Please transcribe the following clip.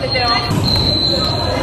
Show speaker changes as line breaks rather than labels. Federal.